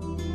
Bye.